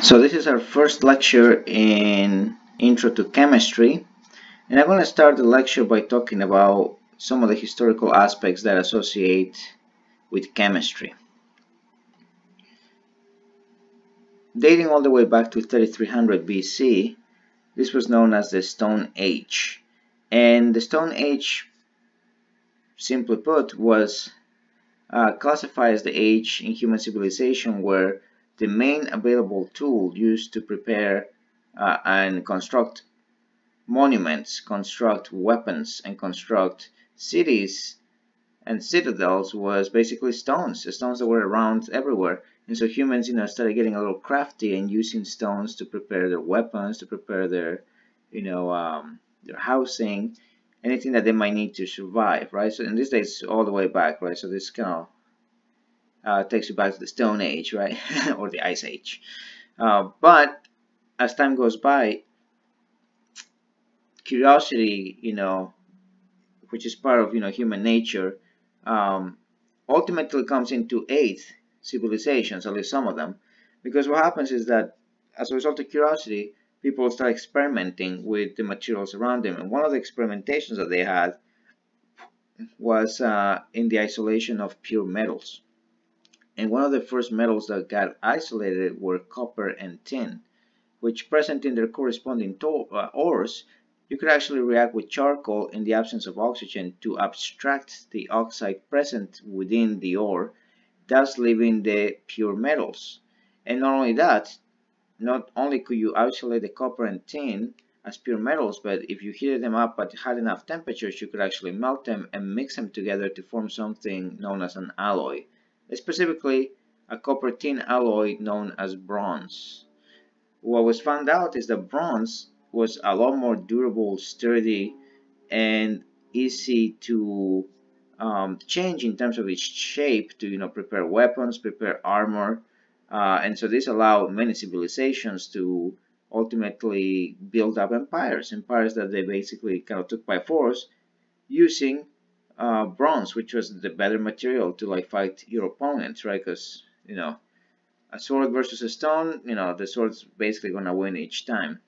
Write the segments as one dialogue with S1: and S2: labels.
S1: So this is our first lecture in Intro to Chemistry and I'm going to start the lecture by talking about some of the historical aspects that associate with chemistry. Dating all the way back to 3300 BC, this was known as the Stone Age. And the Stone Age, simply put, was uh, classified as the age in human civilization where the main available tool used to prepare uh, and construct monuments, construct weapons, and construct cities and citadels was basically stones, the stones that were around everywhere. And so humans, you know, started getting a little crafty and using stones to prepare their weapons, to prepare their, you know, um, their housing, anything that they might need to survive, right? So in this days, all the way back, right? So this kind of uh, takes you back to the Stone Age, right, or the Ice Age. Uh, but as time goes by, curiosity, you know, which is part of you know human nature, um, ultimately comes into eighth civilizations, at least some of them, because what happens is that as a result of curiosity, people start experimenting with the materials around them, and one of the experimentations that they had was uh, in the isolation of pure metals. And one of the first metals that got isolated were copper and tin, which present in their corresponding uh, ores you could actually react with charcoal in the absence of oxygen to abstract the oxide present within the ore, thus leaving the pure metals. And not only that, not only could you isolate the copper and tin as pure metals, but if you heated them up at high enough temperatures, you could actually melt them and mix them together to form something known as an alloy, specifically a copper tin alloy known as bronze. What was found out is that bronze was a lot more durable, sturdy, and easy to um, change in terms of its shape to you know prepare weapons, prepare armor, uh, and so this allowed many civilizations to ultimately build up empires, empires that they basically kind of took by force using uh, bronze, which was the better material to like fight your opponents, right? Because you know a sword versus a stone, you know the sword's basically gonna win each time.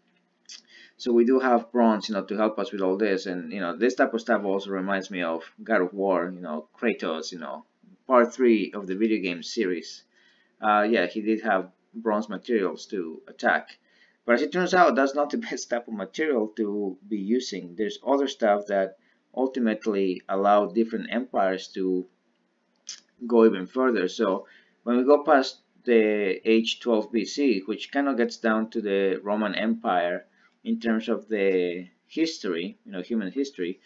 S1: So we do have bronze, you know, to help us with all this. And, you know, this type of stuff also reminds me of God of War, you know, Kratos, you know, part three of the video game series. Uh, yeah, he did have bronze materials to attack. But as it turns out, that's not the best type of material to be using. There's other stuff that ultimately allow different empires to go even further. So when we go past the age 12 BC, which kind of gets down to the Roman Empire, in terms of the history, you know, human history,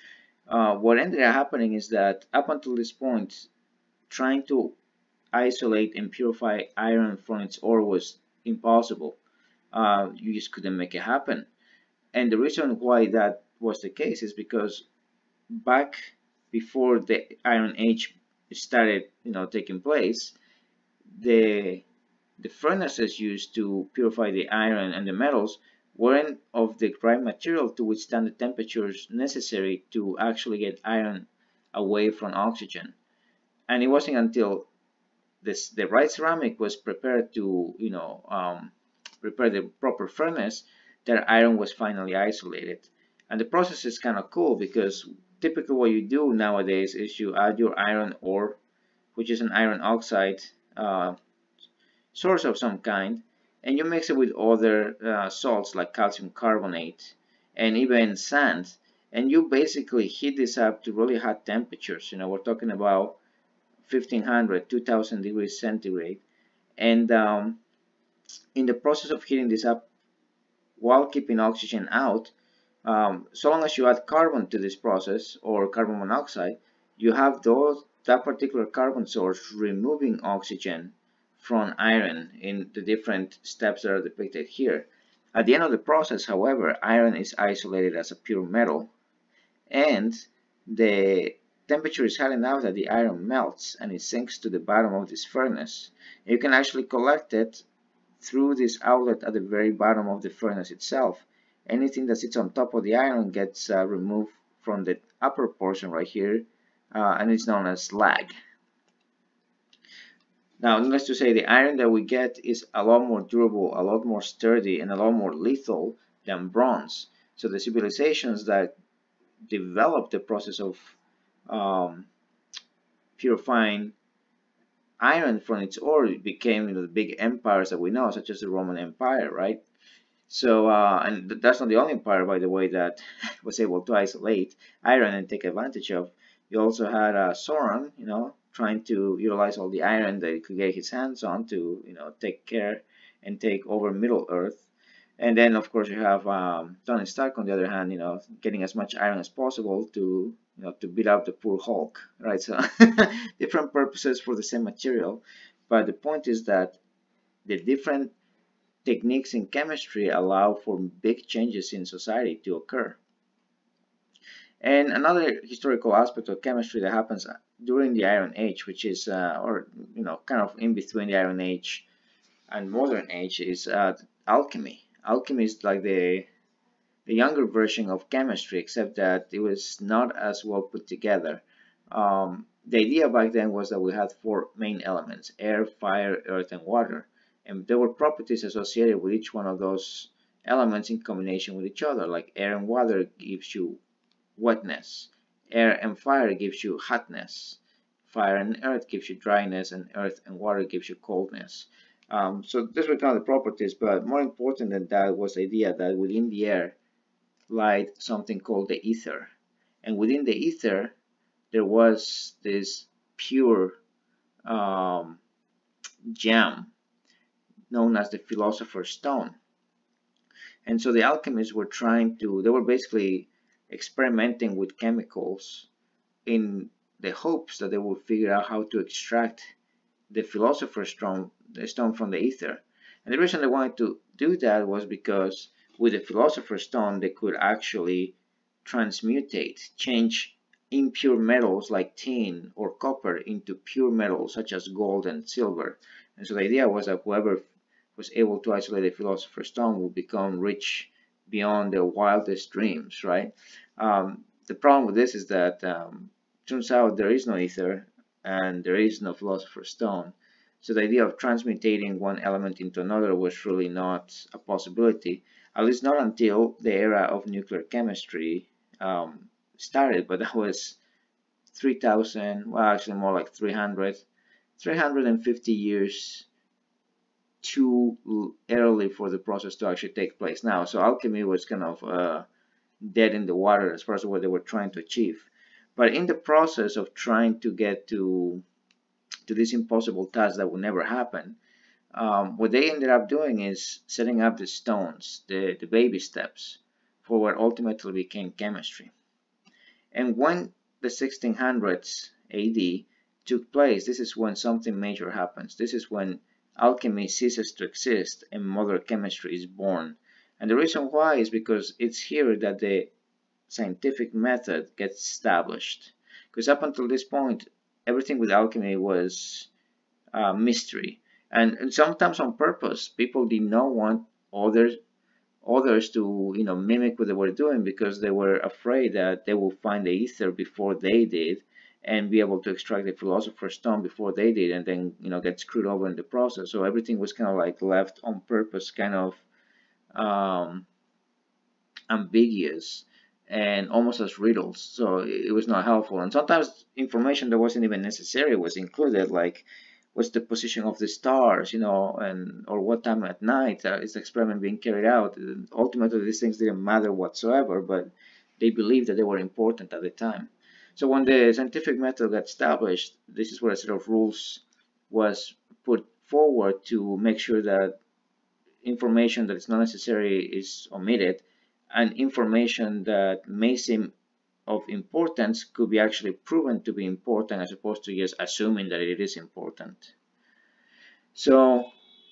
S1: uh, what ended up happening is that up until this point, trying to isolate and purify iron from its ore was impossible. Uh, you just couldn't make it happen. And the reason why that was the case is because back before the Iron Age started, you know, taking place, the the furnaces used to purify the iron and the metals weren't of the right material to withstand the temperatures necessary to actually get iron away from oxygen. And it wasn't until this, the right ceramic was prepared to, you know, um, prepare the proper furnace that iron was finally isolated. And the process is kind of cool because typically what you do nowadays is you add your iron ore, which is an iron oxide uh, source of some kind, and you mix it with other uh, salts like calcium carbonate and even sand and you basically heat this up to really hot temperatures. You know we're talking about 1500 2000 degrees centigrade. And um, in the process of heating this up while keeping oxygen out um, so long as you add carbon to this process or carbon monoxide you have those that particular carbon source removing oxygen from iron in the different steps that are depicted here. At the end of the process, however, iron is isolated as a pure metal and the temperature is high enough that the iron melts and it sinks to the bottom of this furnace. You can actually collect it through this outlet at the very bottom of the furnace itself. Anything that sits on top of the iron gets uh, removed from the upper portion right here uh, and it's known as slag. Now, needless to say, the iron that we get is a lot more durable, a lot more sturdy, and a lot more lethal than bronze. So the civilizations that developed the process of um, purifying iron from its ore became you know, the big empires that we know, such as the Roman Empire, right? So, uh, and that's not the only empire, by the way, that was able to isolate iron and take advantage of. You also had uh, Sauron, you know, trying to utilize all the iron that he could get his hands on to, you know, take care and take over Middle Earth. And then, of course, you have um, Tony Stark, on the other hand, you know, getting as much iron as possible to, you know, to beat up the poor Hulk, right? So, different purposes for the same material. But the point is that the different techniques in chemistry allow for big changes in society to occur. And another historical aspect of chemistry that happens during the Iron Age, which is, uh, or you know, kind of in between the Iron Age and Modern Age, is uh, alchemy. Alchemy is like the the younger version of chemistry, except that it was not as well put together. Um, the idea back then was that we had four main elements: air, fire, earth, and water, and there were properties associated with each one of those elements in combination with each other. Like air and water gives you wetness. Air and fire gives you hotness. Fire and earth gives you dryness, and earth and water gives you coldness. Um, so these were kind of the properties, but more important than that was the idea that within the air lied something called the ether. And within the ether, there was this pure um, gem known as the Philosopher's Stone. And so the alchemists were trying to, they were basically experimenting with chemicals in the hopes that they would figure out how to extract the philosopher's stone, the stone from the ether. And the reason they wanted to do that was because with the philosopher's stone they could actually transmutate, change impure metals like tin or copper into pure metals such as gold and silver. And so the idea was that whoever was able to isolate the philosopher's stone would become rich beyond their wildest dreams, right? Um, the problem with this is that um, turns out there is no ether and there is no philosopher's stone. So the idea of transmutating one element into another was really not a possibility, at least not until the era of nuclear chemistry um, started, but that was 3000, well actually more like 300, 350 years too early for the process to actually take place now. So alchemy was kind of uh, dead in the water as far as what they were trying to achieve. But in the process of trying to get to to this impossible task that would never happen, um, what they ended up doing is setting up the stones, the, the baby steps, for what ultimately became chemistry. And when the 1600s AD took place, this is when something major happens. This is when alchemy ceases to exist and modern chemistry is born. And the reason why is because it's here that the scientific method gets established. Because up until this point, everything with alchemy was uh, mystery. And, and, sometimes on purpose, people did not want others others to you know mimic what they were doing because they were afraid that they would find the ether before they did and be able to extract the philosopher's stone before they did and then you know get screwed over in the process. So everything was kind of like left on purpose kind of um, ambiguous and almost as riddles. So it was not helpful. And sometimes information that wasn't even necessary was included like what's the position of the stars you know and or what time at night uh, is the experiment being carried out? And ultimately these things didn't matter whatsoever but they believed that they were important at the time so when the scientific method got established this is where a set of rules was put forward to make sure that information that is not necessary is omitted and information that may seem of importance could be actually proven to be important as opposed to just assuming that it is important. So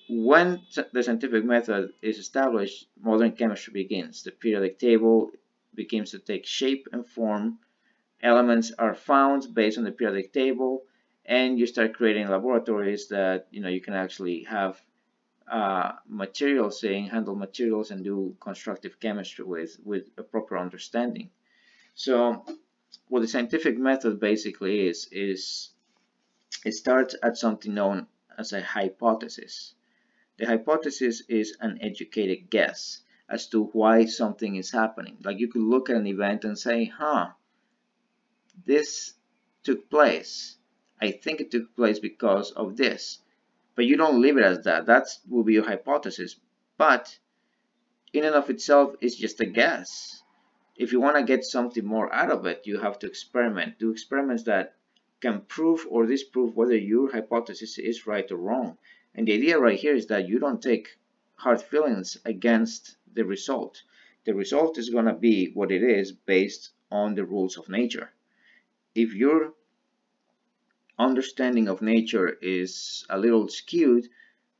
S1: when the scientific method is established, modern chemistry begins. The periodic table begins to take shape and form. Elements are found based on the periodic table and you start creating laboratories that you know you can actually have uh, materials saying handle materials and do constructive chemistry with with a proper understanding so what the scientific method basically is is it starts at something known as a hypothesis. The hypothesis is an educated guess as to why something is happening. Like you could look at an event and say, huh, this took place. I think it took place because of this. But you don't leave it as that. That will be your hypothesis. But in and of itself, it's just a guess. If you want to get something more out of it, you have to experiment. Do experiments that can prove or disprove whether your hypothesis is right or wrong. And the idea right here is that you don't take hard feelings against the result. The result is going to be what it is based on the rules of nature. If your understanding of nature is a little skewed,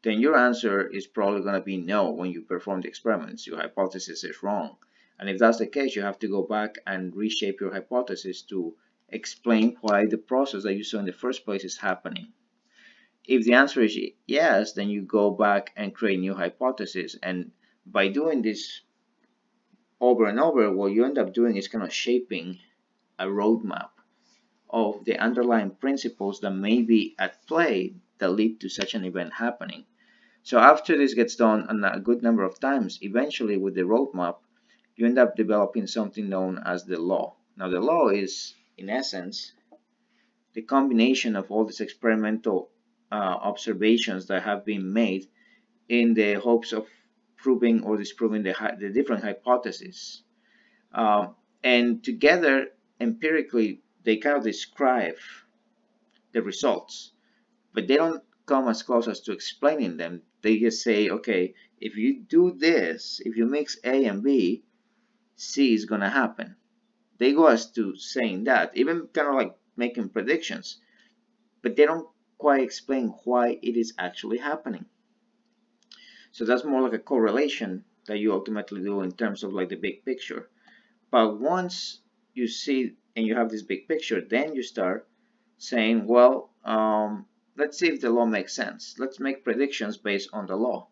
S1: then your answer is probably going to be no when you perform the experiments. Your hypothesis is wrong. And if that's the case, you have to go back and reshape your hypothesis to explain why the process that you saw in the first place is happening. If the answer is yes, then you go back and create new hypothesis. And by doing this over and over, what you end up doing is kind of shaping a roadmap of the underlying principles that may be at play that lead to such an event happening. So after this gets done a good number of times, eventually with the roadmap, you end up developing something known as the law. Now the law is, in essence, the combination of all these experimental uh, observations that have been made in the hopes of proving or disproving the, the different hypotheses. Uh, and together, empirically, they kind of describe the results, but they don't come as close as to explaining them. They just say, okay, if you do this, if you mix A and B, C is going to happen. They go as to saying that, even kind of like making predictions, but they don't quite explain why it is actually happening. So that's more like a correlation that you ultimately do in terms of like the big picture. But once you see and you have this big picture, then you start saying, well, um, let's see if the law makes sense. Let's make predictions based on the law.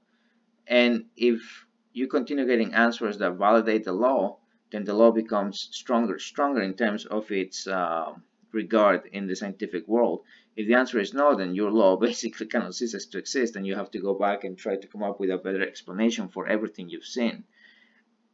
S1: And if you continue getting answers that validate the law, then the law becomes stronger, stronger in terms of its uh, regard in the scientific world. If the answer is no, then your law basically kind of ceases to exist and you have to go back and try to come up with a better explanation for everything you've seen.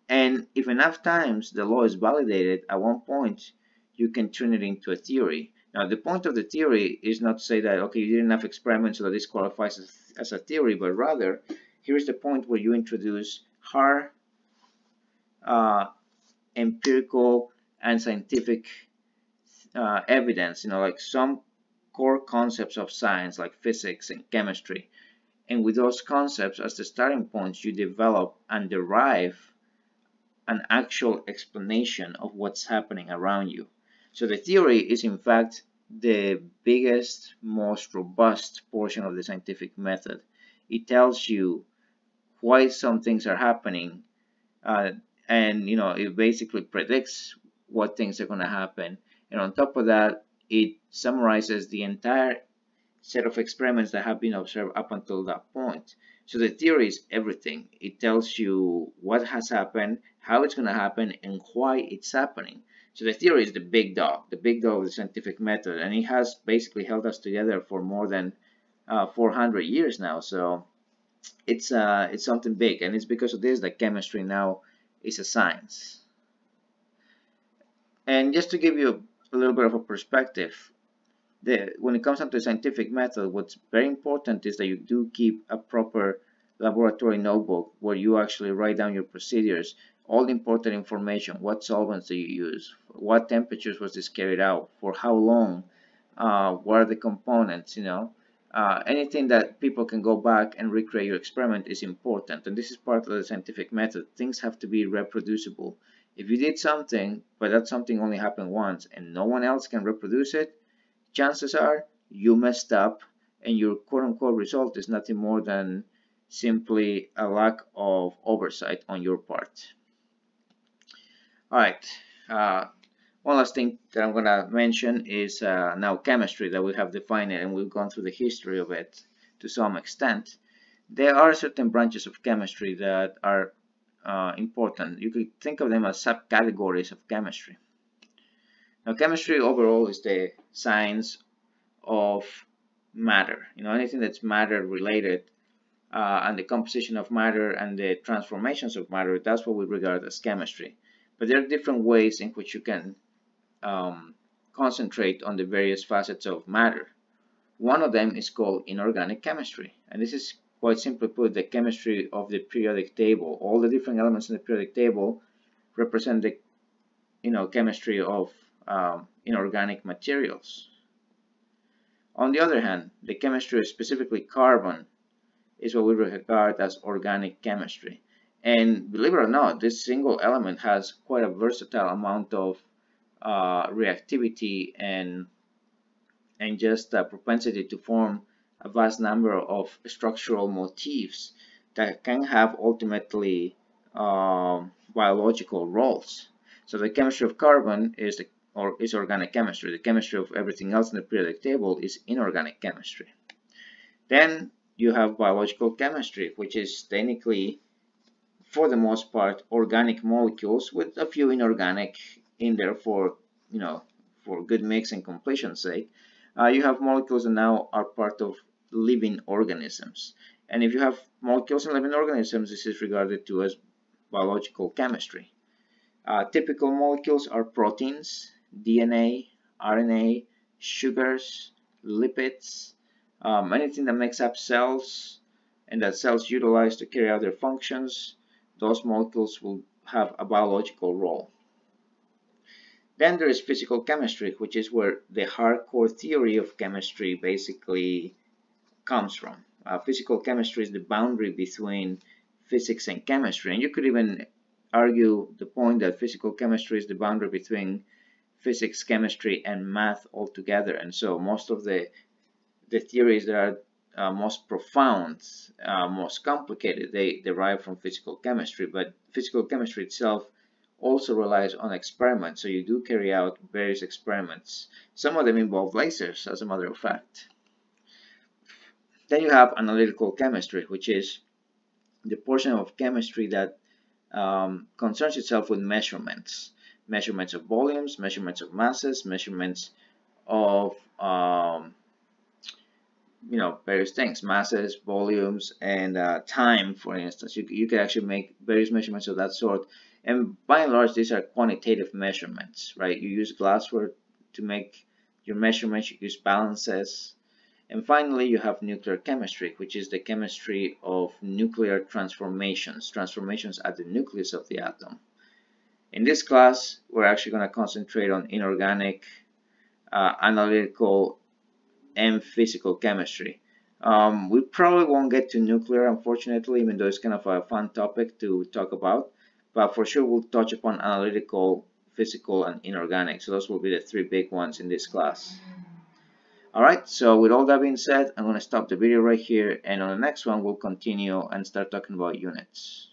S1: And if enough times the law is validated, at one point you can turn it into a theory. Now the point of the theory is not to say that, okay, you did enough experiments so that this qualifies as, as a theory, but rather, here's the point where you introduce hard uh, empirical and scientific uh, evidence, you know, like some core concepts of science like physics and chemistry. And with those concepts as the starting points, you develop and derive an actual explanation of what's happening around you. So the theory is in fact the biggest, most robust portion of the scientific method. It tells you why some things are happening uh, and you know it basically predicts what things are going to happen and on top of that it summarizes the entire set of experiments that have been observed up until that point. So the theory is everything. It tells you what has happened, how it's going to happen, and why it's happening. So the theory is the big dog, the big dog of the scientific method, and it has basically held us together for more than uh, 400 years now. So it's uh, it's something big, and it's because of this that chemistry now is a science. And just to give you a little bit of a perspective. The, when it comes down to the scientific method, what's very important is that you do keep a proper laboratory notebook where you actually write down your procedures, all the important information, what solvents do you use, what temperatures was this carried out, for how long, uh, what are the components, you know. Uh, anything that people can go back and recreate your experiment is important and this is part of the scientific method. Things have to be reproducible. If you did something, but that something only happened once and no one else can reproduce it, chances are you messed up and your quote-unquote result is nothing more than simply a lack of oversight on your part. Alright, uh, one last thing that I'm going to mention is uh, now chemistry that we have defined it and we've gone through the history of it to some extent. There are certain branches of chemistry that are uh, important. You could think of them as subcategories of chemistry. Now, chemistry overall is the science of matter. You know, anything that's matter related uh, and the composition of matter and the transformations of matter, that's what we regard as chemistry. But there are different ways in which you can um, concentrate on the various facets of matter. One of them is called inorganic chemistry. And this is quite simply put the chemistry of the periodic table. All the different elements in the periodic table represent the you know, chemistry of um, inorganic materials. On the other hand, the chemistry specifically carbon is what we regard as organic chemistry. And believe it or not, this single element has quite a versatile amount of uh, reactivity and and just a propensity to form a vast number of structural motifs that can have ultimately uh, biological roles. So the chemistry of carbon is the or is organic chemistry. The chemistry of everything else in the periodic table is inorganic chemistry. Then you have biological chemistry, which is technically, for the most part, organic molecules with a few inorganic in there for, you know, for good mix and completion's sake. Uh, you have molecules that now are part of living organisms. And if you have molecules in living organisms, this is regarded to as biological chemistry. Uh, typical molecules are proteins, DNA, RNA, sugars, lipids, um, anything that makes up cells and that cells utilize to carry out their functions, those molecules will have a biological role. Then there is physical chemistry, which is where the hardcore theory of chemistry basically comes from. Uh, physical chemistry is the boundary between physics and chemistry, and you could even argue the point that physical chemistry is the boundary between physics, chemistry, and math altogether. And so most of the the theories that are uh, most profound, uh, most complicated, they derive from physical chemistry. But physical chemistry itself also relies on experiments. So you do carry out various experiments. Some of them involve lasers, as a matter of fact. Then you have analytical chemistry, which is the portion of chemistry that um, concerns itself with measurements. Measurements of volumes, measurements of masses, measurements of um, you know various things masses volumes and uh, time for instance. You, you can actually make various measurements of that sort. And by and large these are quantitative measurements right? You use glassware to make your measurements you use balances. And finally you have nuclear chemistry which is the chemistry of nuclear transformations transformations at the nucleus of the atom. In this class we're actually going to concentrate on inorganic uh, analytical and physical chemistry. Um, we probably won't get to nuclear, unfortunately, even though it's kind of a fun topic to talk about. But for sure, we'll touch upon analytical, physical, and inorganic. So those will be the three big ones in this class. Alright, so with all that being said, I'm going to stop the video right here. And on the next one, we'll continue and start talking about units.